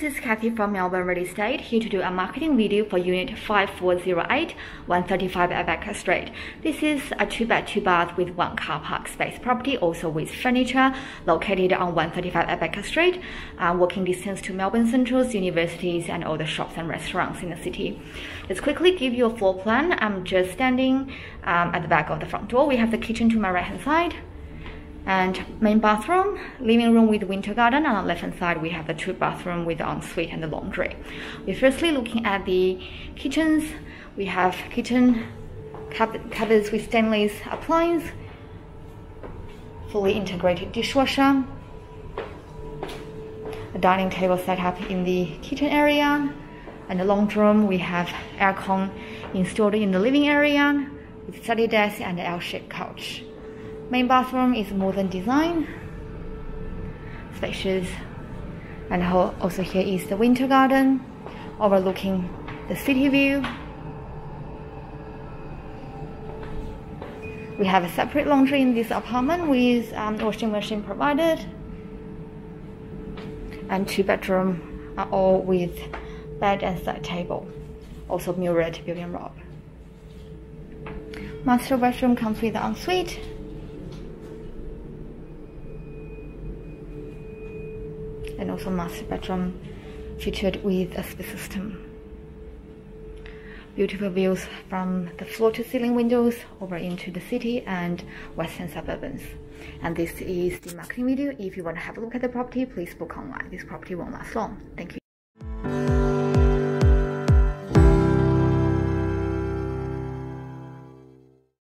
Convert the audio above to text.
This is Kathy from Melbourne Real Estate, here to do a marketing video for Unit 5408, 135 A'Beckett Street. This is a 2-bed 2-bath with one car park space property, also with furniture, located on 135 A'Beckett Street, uh, walking distance to Melbourne Central's universities and all the shops and restaurants in the city. Let's quickly give you a floor plan. I'm just standing um, at the back of the front door. We have the kitchen to my right hand side and main bathroom, living room with winter garden. On the left hand side, we have the two bathroom with um, ensuite and the laundry. We're firstly looking at the kitchens. We have kitchen cupboards with stainless appliance, fully integrated dishwasher, a dining table set up in the kitchen area, and the laundry room. We have aircon installed in the living area with study desk and L-shaped couch. Main bathroom is modern design, spacious, and also here is the winter garden overlooking the city view. We have a separate laundry in this apartment with um, washing machine provided, and two bedroom are all with bed and side table, also mirrored built-in robe. Master bedroom comes with an ensuite and also master bedroom featured with a split system. Beautiful views from the floor to ceiling windows over into the city and western suburbs. And this is the marketing video. If you want to have a look at the property, please book online. This property won't last long. Thank you.